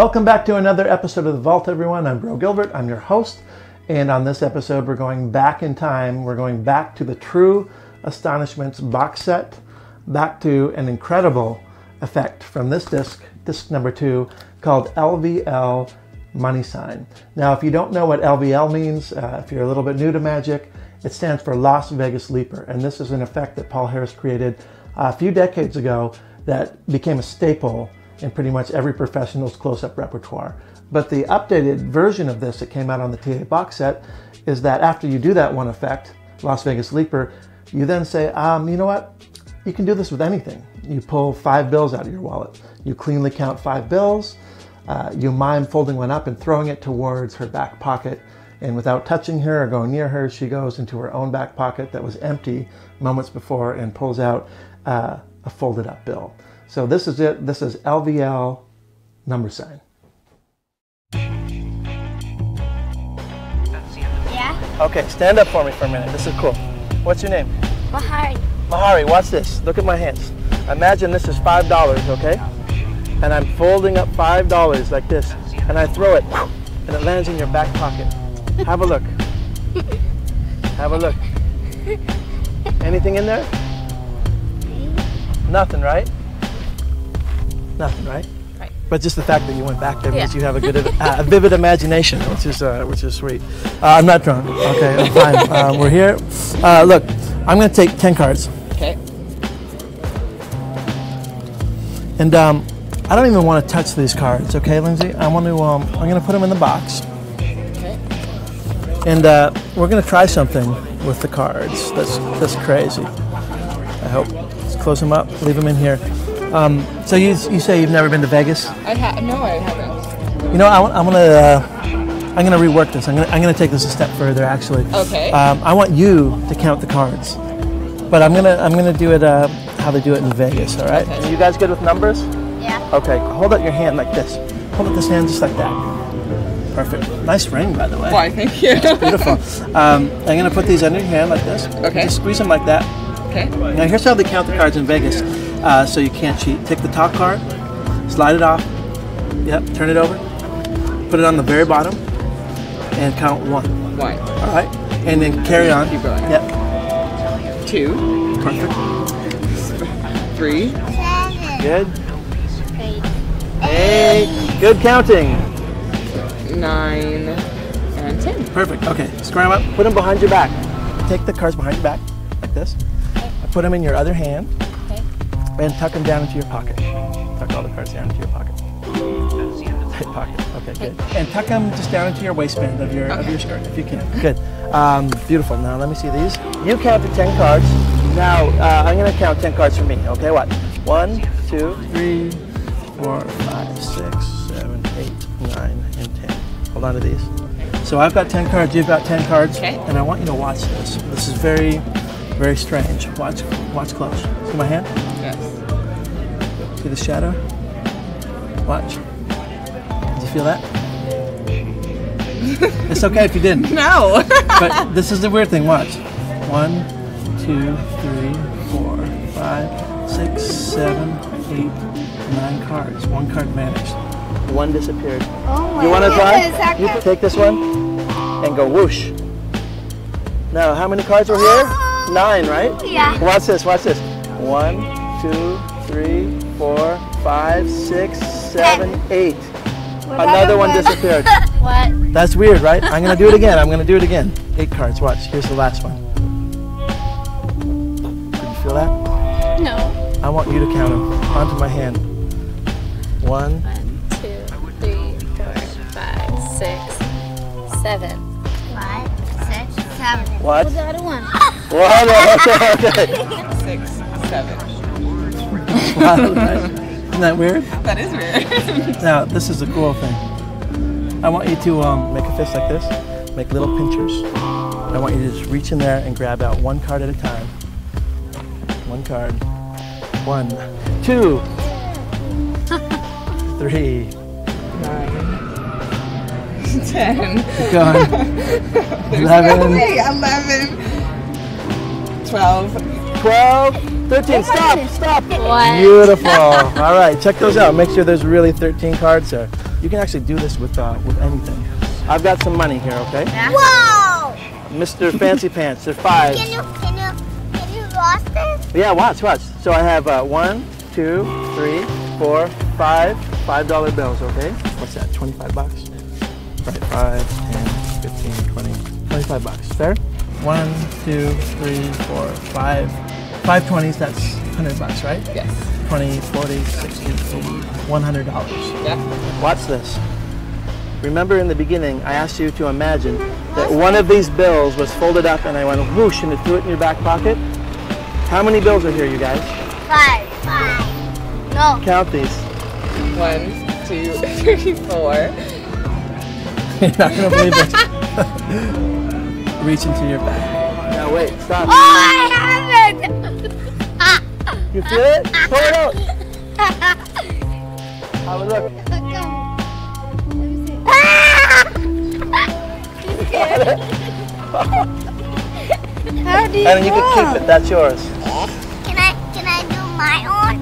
Welcome back to another episode of The Vault, everyone. I'm Bro Gilbert, I'm your host. And on this episode, we're going back in time. We're going back to the True Astonishments box set, back to an incredible effect from this disc, disc number two, called LVL Money Sign. Now, if you don't know what LVL means, uh, if you're a little bit new to magic, it stands for Las Vegas Leaper. And this is an effect that Paul Harris created a few decades ago that became a staple in pretty much every professional's close-up repertoire. But the updated version of this that came out on the TA box set is that after you do that one effect, Las Vegas Leaper, you then say, um, you know what? You can do this with anything. You pull five bills out of your wallet. You cleanly count five bills. Uh, you mime folding one up and throwing it towards her back pocket. And without touching her or going near her, she goes into her own back pocket that was empty moments before and pulls out uh, a folded up bill. So this is it. This is LVL number sign. Yeah? Okay, stand up for me for a minute. This is cool. What's your name? Mahari. Mahari, watch this. Look at my hands. Imagine this is $5, okay? And I'm folding up $5 like this. And I throw it, and it lands in your back pocket. Have a look. Have a look. Anything in there? Nothing, right? Nothing, right? Right. But just the fact that you went back there means Yeah. you have a good, uh, a vivid imagination, which is uh, which is sweet. Uh, I'm not drunk. Okay, I'm fine. Uh, we're here. Uh, look, I'm going to take ten cards, Okay. and um, I don't even want to touch these cards. Okay, Lindsay. I want to. Um, I'm going to put them in the box, Okay. and uh, we're going to try something with the cards. That's that's crazy. I hope. Let's close them up. Leave them in here. Um, so you you say you've never been to Vegas? I ha- no, I haven't. You know, I, am gonna uh, I'm gonna rework this. I'm gonna I'm gonna take this a step further. Actually, Okay. Um, I want you to count the cards, but I'm gonna I'm gonna do it uh, how they do it in Vegas. All right? Okay. You guys good with numbers? Yeah. Okay. Hold out your hand like this. Hold out this hand just like that. Perfect. Nice ring, by the way. Why? Thank you. Beautiful. Um, I'm gonna put these under your hand like this. Okay. Just squeeze them like that. okay. Now here's how they count the cards in Vegas, uh, so you can't cheat. Take the top card, slide it off. Yep. Turn it over. Put it on the very bottom, and count one. One, All right. And then carry on. Keep going. Yep. two, Perfect. three, Seven. Good. Eight. Hey. Good counting. nine, and ten. Perfect. Okay. Scram up. Put them behind your back. Take the cards behind your back, like this. Put them in your other hand, Okay. And tuck them down into your pocket. Tuck all the cards down into your pocket. Tight pocket. Okay, good. And tuck them just down into your waistband of your of your skirt if you can. Good. Um, beautiful. Now let me see these. You counted ten cards. Now uh, I'm gonna count ten cards for me. Okay, what? One, two, three, four, five, six, seven, eight, nine, and ten. Hold on to these. So I've got ten cards. You've got ten cards. Okay. And I want you to watch this. This is very, very strange. Watch, watch close. See my hand? Yes. See the shadow? Watch. Did you feel that? it's okay if you didn't. No. But this is the weird thing. Watch. One, two, three, four, five, six, seven, eight, nine cards. One card vanished. One disappeared. Oh my You want to try? goodness, that You guy- take this one and go whoosh. Now, how many cards were here? Ah. Nine, right? Yeah. Watch this, watch this. One, two, three, four, five, six, seven, eight. Another one disappeared. What? That's weird, right? I'm gonna do it again. I'm gonna do it again. Eight cards. Watch. Here's the last one. Did you feel that? No. I want you to count them onto my hand. One. One, two, three, four, five, six, seven. Five, six, seven. What? What's the one? One. Okay. Okay. Six, seven. Right? Isn't that weird? That is weird. Now, this is the cool thing. I want you to um, make a fist like this, make little pinchers. I want you to just reach in there and grab out one card at a time. One card. One, two, three. Nine, ten. Keep going. Eleven. no way. Eleven. Twelve. 12, 13. Stop, stop. One. Beautiful. All right, check those out. Make sure there's really 13 cards there. You can actually do this with uh, with anything. I've got some money here, okay? Whoa! Mr. Fancy Pants, they're fives. Can you can you can you lost this? Yeah, watch, watch. So I have uh, one, two, three, four, five, five dollar bills, okay? What's that, 25 bucks? Right, five, 10, 15, 20, 25 bucks. Fair? One, two, three, four, five. Five twenties, that's 100 bucks, right? Yes. 20, 40, 60, 80, 100 dollars. Yeah. Watch this. Remember in the beginning, I asked you to imagine that one of these bills was folded up and I went whoosh and it threw it in your back pocket. How many bills are here, you guys? Five. Five. No. Count these. One, two, three, four. You're not gonna believe it. Reach into your back. Now wait, stop. Oh, You feel it? Pull it out. Have a look. How do you And you can keep it. That's yours. Can I can I do my own?